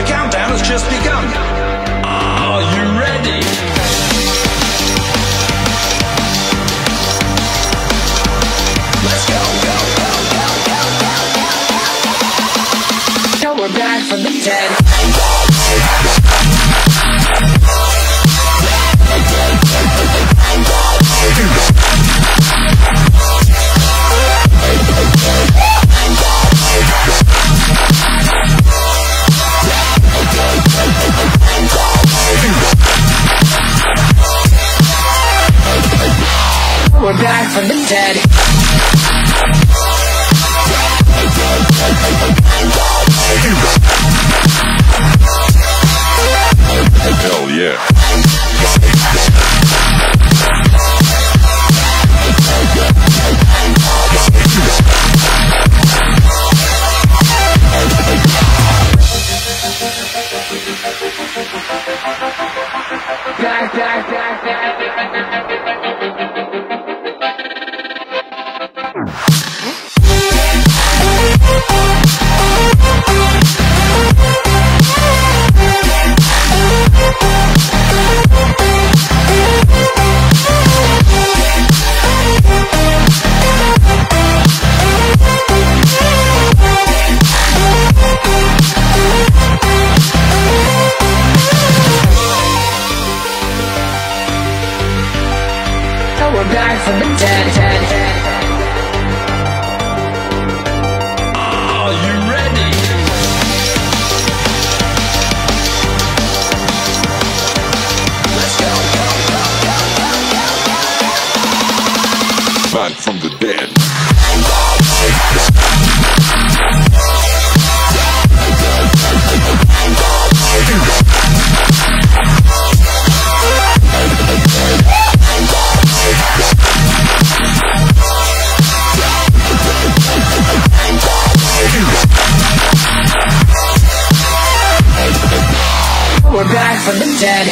The countdown has just begun. Are you ready? Let's go, go, go, go, go, go, go. Now we're back from the dead. From the dead. We're back from the dead.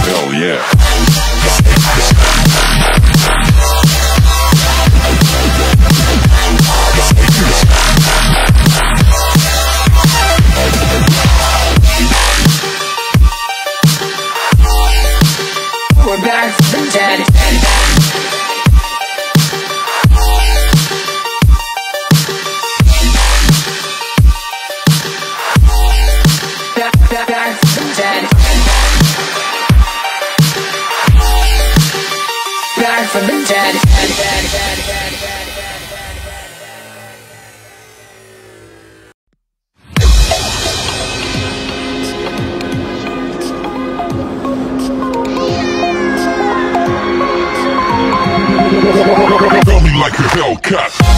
Hell yeah. We're back from the dead. From the dead. Feel me like a Hellcat.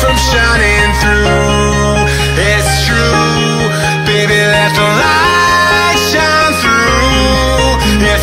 from shining through. It's true Baby, let the light shine through. If